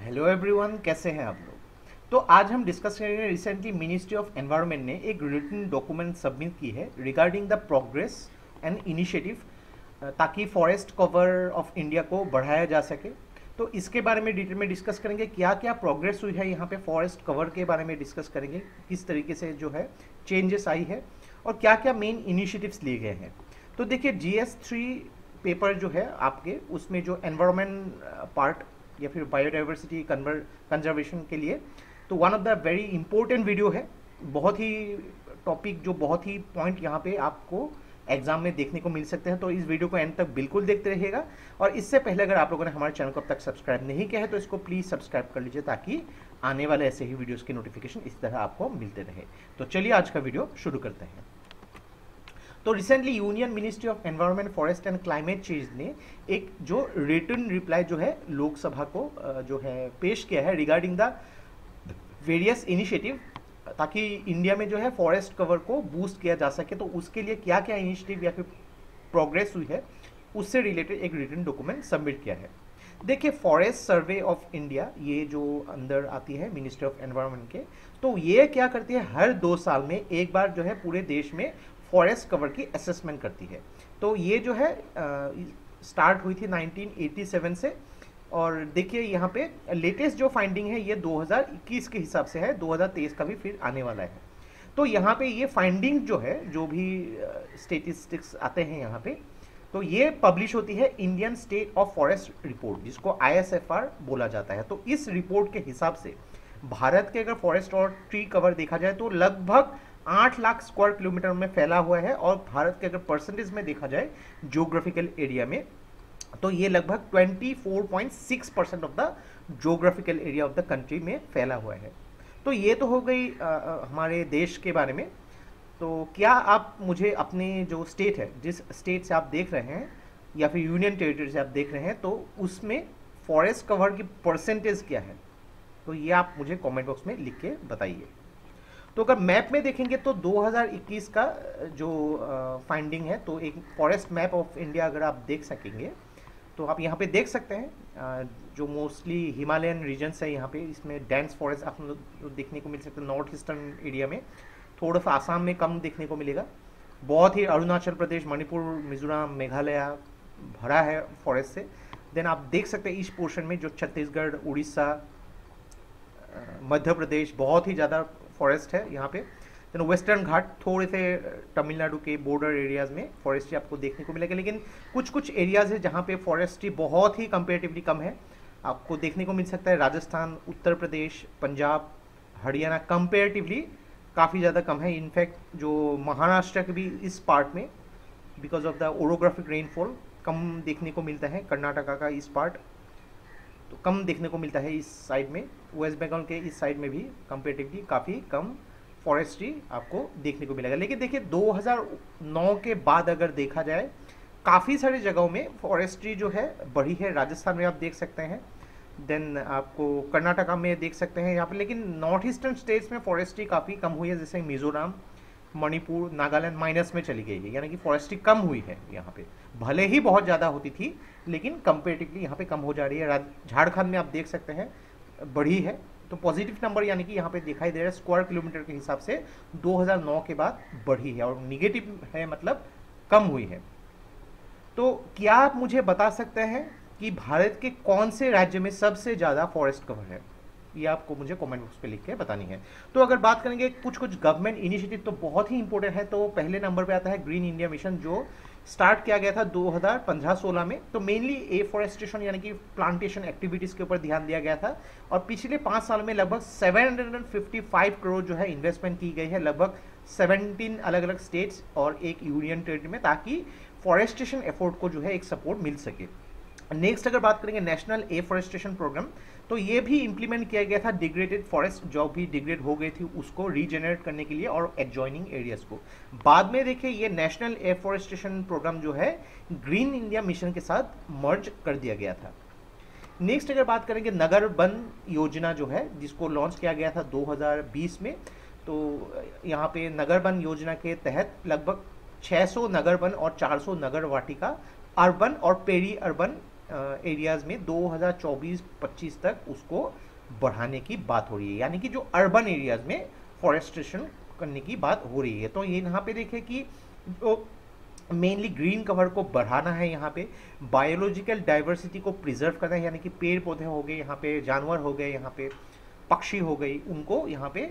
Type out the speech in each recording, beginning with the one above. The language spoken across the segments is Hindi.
हेलो एवरीवन कैसे हैं आप लोग? तो आज हम डिस्कस करेंगे रिसेंटली मिनिस्ट्री ऑफ़ एनवायरनमेंट ने एक रिटर्न डॉक्यूमेंट सबमिट की है regarding the progress and initiative ताकि फॉरेस्ट कवर ऑफ़ इंडिया को बढ़ाया जा सके। तो इसके बारे में डिटेल में डिस्कस करेंगे क्या क्या प्रोग्रेस हुई है यहाँ पे फॉरेस्ट कवर के बारे में डिस्कस करेंगे, किस तरीके से जो है चेंजेस आई है और क्या क्या मेन इनिशिएटिव्स लिए गए हैं। तो देखिए जी पेपर जो है आपके, उसमें जो एनवायरमेंट पार्ट या फिर बायोडाइवर्सिटी कंजर्वेशन के लिए तो one of the very important video है। बहुत ही टॉपिक जो बहुत ही पॉइंट यहाँ पे आपको एग्ज़ाम में देखने को मिल सकते हैं तो इस वीडियो को एंड तक बिल्कुल देखते रहिएगा। और इससे पहले अगर आप लोगों ने हमारे चैनल को अब तक सब्सक्राइब नहीं किया है तो इसको प्लीज़ सब्सक्राइब कर लीजिए ताकि आने वाले ऐसे ही वीडियोस की नोटिफिकेशन इस तरह आपको मिलते रहे। तो चलिए आज का वीडियो शुरू करते हैं। तो recently union ministry of environment forest and climate change ने एक जो रिटर्न रिप्लाई जो है लोकसभा को जो है पेश किया है रिगार्डिंग द वेरियस इनिशिएटिव ताकि इंडिया में जो है फॉरेस्ट कवर को बूस्ट किया जा सके तो उसके लिए क्या क्या इनिशिएटिव या फिर प्रोग्रेस हुई है, उससे रिलेटेड एक रिटर्न डॉक्यूमेंट सबमिट किया है। देखिए फॉरेस्ट सर्वे ऑफ़ इंडिया ये जो अंदर आती है मिनिस्ट्री ऑफ़ एनवायरनमेंट के तो ये क्या करती है? हर दो साल में एक बार जो है पूरे देश में फॉरेस्ट कवर की असेसमेंट करती है। तो ये जो है स्टार्ट हुई थी 1987 से और देखिए यहाँ पे लेटेस्ट जो फाइंडिंग है, ये 2021 के हिसाब से है 2023 का भी फिर आने वाला है। तो यहाँ पे ये फाइंडिंग जो है, जो भी स्टेटिस्टिक्स आते हैं यहाँ पे तो ये पब्लिश होती है Indian state of forest report जिसको आईएसएफआर बोला जाता है। तो इस रिपोर्ट के हिसाब से भारत के अगर फॉरेस्ट और ट्री कवर देखा जाए तो लगभग आठ लाख स्क्वायर किलोमीटर में फैला हुआ है और भारत के अगर परसेंटेज में देखा जाए जियोग्राफिकल एरिया में तो ये लगभग 24.6 percent of the geographical area of the country में फैला हुआ है। तो ये तो हो गई आ, हमारे देश के बारे में। तो क्या आप मुझे अपने जो स्टेट है जिस स्टेट से आप देख रहे हैं या फिर यूनियन टेरिटरी से आप देख रहे हैं तो उसमें फॉरेस्ट कवर की परसेंटेज क्या है? तो ये आप मुझे कमेंट बॉक्स में लिख के बताइए। तो अगर मैप में देखेंगे तो 2021 का जो फाइंडिंग है तो एक फॉरेस्ट मैप ऑफ़ इंडिया अगर आप देख सकेंगे तो आप यहाँ पे देख सकते हैं जो मोस्टली हिमालयन रीजन्स है यहाँ पे, इसमें डेंस फॉरेस्ट आप देखने को मिल सकते हैं नॉर्थ ईस्टर्न एरिया में, थोड़ा सा आसाम में कम देखने को मिलेगा। बहुत ही अरुणाचल प्रदेश, मणिपुर, मिजोरम, मेघालय भरा है फॉरेस्ट से। देन आप देख सकते हैं ईस्ट पोर्शन में जो छत्तीसगढ़, उड़ीसा मध्य प्रदेश, बहुत ही ज़्यादा फॉरेस्ट है यहाँ पे। देन वेस्टर्न घाट थोड़े से तमिलनाडु के बॉर्डर एरियाज़ में फॉरेस्ट्री आपको देखने को मिलेगा। लेकिन कुछ कुछ एरियाज़ है जहाँ पे फॉरेस्ट्री बहुत ही कंपेरेटिवली कम है। आपको देखने को मिल सकता है राजस्थान, उत्तर प्रदेश, पंजाब, हरियाणा कंपेरेटिवली काफ़ी ज़्यादा कम है। इनफैक्ट जो महाराष्ट्र के भी इस पार्ट में because of the orographic rainfall कम देखने को मिलता है। कर्नाटका का इस पार्ट तो कम देखने को मिलता है इस साइड में। वेस्ट बंगाल के इस साइड में भी कंपेरेटिवली काफ़ी कम फॉरेस्ट्री आपको देखने को मिलेगा। लेकिन देखिए 2009 के बाद अगर देखा जाए, काफ़ी सारी जगहों में फॉरेस्ट्री जो है, बढ़ी है। राजस्थान में आप देख सकते हैं। देन आपको कर्नाटका में देख सकते हैं यहाँ पर लेकिन नॉर्थ ईस्टर्न स्टेट्स में फॉरेस्ट्री काफ़ी कम हुई है, जैसे मिजोरम, मणिपुर, नागालैंड माइनस में चली गई है। यानी कि फॉरेस्ट्री कम हुई है यहाँ पे। भले ही बहुत ज़्यादा होती थी, लेकिन कंपेरेटिवली यहाँ पे कम हो जा रही है। झारखंड में आप देख सकते हैं बढ़ी है तो पॉजिटिव नंबर यानी कि यहाँ पे दिखाई दे रहा है स्क्वायर किलोमीटर के हिसाब से 2009 के बाद बढ़ी है और निगेटिव है मतलब कम हुई है। तो क्या आप मुझे बता सकते हैं कि भारत के कौन से राज्य में सबसे ज़्यादा फॉरेस्ट कवर है? ये आपको मुझे कमेंट बॉक्स पे लिख के बतानी है। तो अगर बात करेंगे कुछ कुछ गवर्नमेंट इनिशिएटिव तो बहुत ही इंपॉर्टेंट है तो पहले नंबर पे आता है ग्रीन इंडिया मिशन जो स्टार्ट किया गया था 2015-16 में। तो मेनली एफोरेस्टेशन यानी कि प्लांटेशन एक्टिविटीज़ के ऊपर ध्यान दिया गया था और पिछले पाँच साल में लगभग 755 करोड़ जो है इन्वेस्टमेंट की गई है, लगभग 17 अलग अलग स्टेट्स और एक यूनियन टेरिटरी में, ताकि फॉरेस्टेशन एफोर्ट को जो है एक सपोर्ट मिल सके। नेक्स्ट अगर बात करेंगे नेशनल एफोरेस्टेशन प्रोग्राम तो ये भी इंप्लीमेंट किया गया था डिग्रेडेड फॉरेस्ट जो भी डिग्रेड हो गई थी, उसको रीजनरेट करने के लिए और एडजॉइनिंग एरियाज़ को। बाद में देखिए, ये नेशनल एफोरेस्टेशन प्रोग्राम जो है ग्रीन इंडिया मिशन के साथ मर्ज कर दिया गया था। नेक्स्ट अगर बात करेंगे, नगर वन योजना जो है, जिसको लॉन्च किया गया था 2020 में तो यहाँ पे नगर वन योजना के तहत लगभग 600 नगर वन और 400 नगर वाटिका अर्बन और पेरी अर्बन एरियाज़ में 2024-25 तक उसको बढ़ाने की बात हो रही है। यानी कि जो अर्बन एरियाज़ में फॉरेस्टेशन करने की बात हो रही है। तो ये यहाँ पे देखें कि जो मेनली ग्रीन कवर को बढ़ाना है यहाँ पे बायोलॉजिकल डाइवर्सिटी को प्रिजर्व करना है, यानी कि पेड़ पौधे हो गए, यहाँ पे जानवर हो गए, यहाँ पे पक्षी हो गई उनको यहाँ पे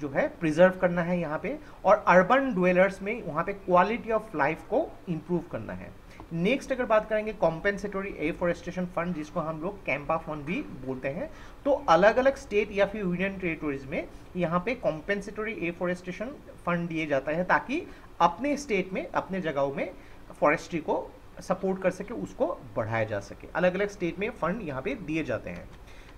जो है प्रिजर्व करना है यहाँ पे। और अर्बन डवेलर्स में वहाँ पे क्वालिटी ऑफ़ लाइफ को इम्प्रूव करना है। नेक्स्ट अगर बात करेंगे कॉम्पेंसेटरी एफोरेस्टेशन फंड जिसको हम लोग कैंपा फंड भी बोलते हैं तो अलग अलग स्टेट या फिर यूनियन टेरिटोरीज में यहाँ पे कॉम्पेंसेटरी एफोरेस्टेशन फंड दिए जाता है, ताकि अपने स्टेट में, अपने जगहों में फॉरेस्ट्री को सपोर्ट कर सके, उसको बढ़ाया जा सके। अलग अलग स्टेट में फंड यहाँ पे दिए जाते हैं।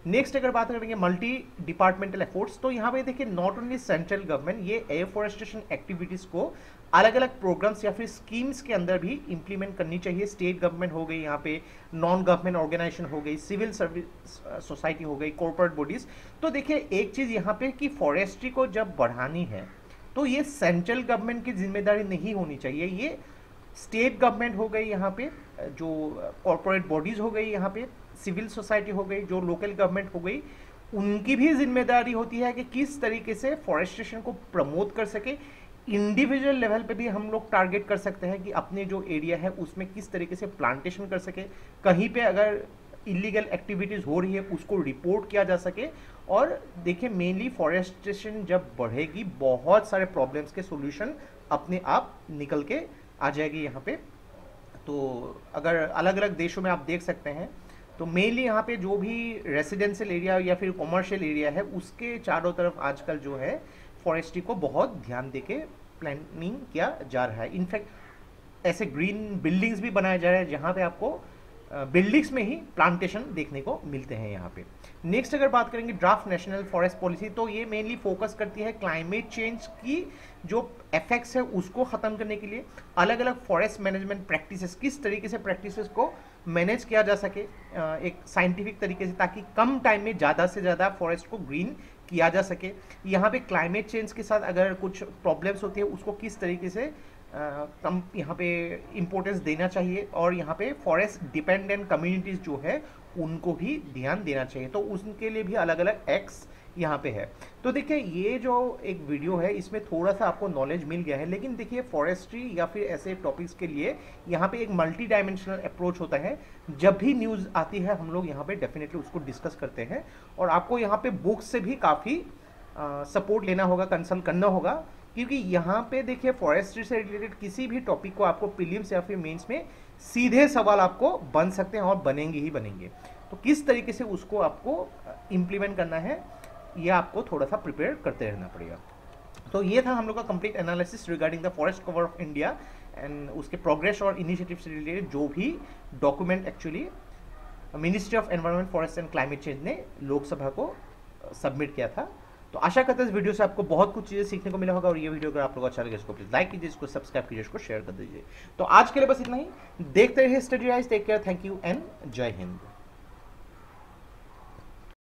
नेक्स्ट अगर बात करेंगे मल्टी डिपार्टमेंटल एफोर्ट्स तो यहाँ पे देखिए नॉट ओनली सेंट्रल गवर्नमेंट ये एफोरेस्टेशन एक्टिविटीज़ को अलग अलग प्रोग्राम्स या फिर स्कीम्स के अंदर भी इंप्लीमेंट करनी चाहिए। स्टेट गवर्नमेंट हो गई यहाँ पे नॉन गवर्नमेंट ऑर्गेनाइजेशन हो गई सिविल सर्विस सोसाइटी हो गई कॉर्पोरेट बॉडीज तो देखिए एक चीज़ यहाँ पे कि फॉरेस्ट्री को जब बढ़ानी है तो ये सेंट्रल गवर्नमेंट की ज़िम्मेदारी नहीं होनी चाहिए। ये स्टेट गवर्नमेंट हो गई यहाँ पे जो कॉरपोरेट बॉडीज हो गई यहाँ पे सिविल सोसाइटी हो गई, जो लोकल गवर्नमेंट हो गई, उनकी भी ज़िम्मेदारी होती है कि किस तरीके से फॉरेस्टेशन को प्रमोट कर सके। इंडिविजुअल लेवल पे भी हम लोग टारगेट कर सकते हैं कि अपने जो एरिया है, उसमें किस तरीके से प्लांटेशन कर सके। कहीं पे अगर इलीगल एक्टिविटीज़ हो रही है, उसको रिपोर्ट किया जा सके। और देखिए, मेनली फॉरेस्टेशन जब बढ़ेगी, बहुत सारे प्रॉब्लम्स के सॉल्यूशन अपने आप निकल के आ जाएगी यहाँ पे। तो अगर अलग अलग देशों में आप देख सकते हैं तो मेनली यहाँ पे जो भी रेसिडेंशियल एरिया या फिर कॉमर्शियल एरिया है, उसके चारों तरफ़ आजकल जो है फॉरेस्ट्री को बहुत ध्यान दे के प्लानिंग किया जा रहा है। इनफैक्ट ऐसे ग्रीन बिल्डिंग्स भी बनाए जा रहे हैं जहाँ पे आपको बिल्डिंग्स में ही प्लांटेशन देखने को मिलते हैं यहाँ पे। नेक्स्ट अगर बात करेंगे ड्राफ्ट नेशनल फॉरेस्ट पॉलिसी तो ये मेनली फोकस करती है क्लाइमेट चेंज की जो इफेक्ट्स है उसको ख़त्म करने के लिए। अलग अलग फॉरेस्ट मैनेजमेंट प्रैक्टिसेस किस तरीके से प्रैक्टिसेस को मैनेज किया जा सके एक साइंटिफिक तरीके से, ताकि कम टाइम में ज़्यादा से ज़्यादा फॉरेस्ट को ग्रीन किया जा सके। यहाँ पे क्लाइमेट चेंज के साथ अगर कुछ प्रॉब्लम्स होती है, उसको किस तरीके से कम यहाँ पे इम्पोर्टेंस देना चाहिए और यहाँ पे फॉरेस्ट डिपेंडेंट कम्युनिटीज़ जो है, उनको भी ध्यान देना चाहिए। तो उनके लिए भी अलग अलग एक्स यहाँ पे है। तो देखिए, ये जो एक वीडियो है, इसमें थोड़ा सा आपको नॉलेज मिल गया है, लेकिन देखिए फॉरेस्ट्री या फिर ऐसे टॉपिक्स के लिए यहाँ पे एक मल्टी डायमेंशनल अप्रोच होता है। जब भी न्यूज़ आती है, हम लोग यहाँ पे डेफिनेटली उसको डिस्कस करते हैं और आपको यहाँ पे बुक्स से भी काफ़ी सपोर्ट लेना होगा कंसल्ट करना होगा। क्योंकि यहाँ पे देखिए फॉरेस्ट्री से रिलेटेड किसी भी टॉपिक को आपको प्रीलिम्स या फिर मेंस में सीधे सवाल आपको बन सकते हैं और बनेंगे ही बनेंगे। तो किस तरीके से उसको आपको इम्प्लीमेंट करना है, ये आपको थोड़ा सा प्रिपेयर करते रहना पड़ेगा। तो ये था हम लोग का complete analysis regarding the forest cover of India and उसके प्रोग्रेस और इनिशिएटिव से रिलेटेड जो भी document actually ministry of environment forest and climate change ने लोकसभा को सबमिट किया था। तो आशा करते हैं इस वीडियो से आपको बहुत कुछ चीज़ें सीखने को मिला होगा और ये वीडियो अगर आप लोग अच्छा लगे इसको प्लीज़ लाइक कीजिए, इसको सब्सक्राइब कीजिए, इसको शेयर कर दीजिए। तो आज के लिए बस इतना ही। देखते रहिए study rise take care thank you and जय हिंद।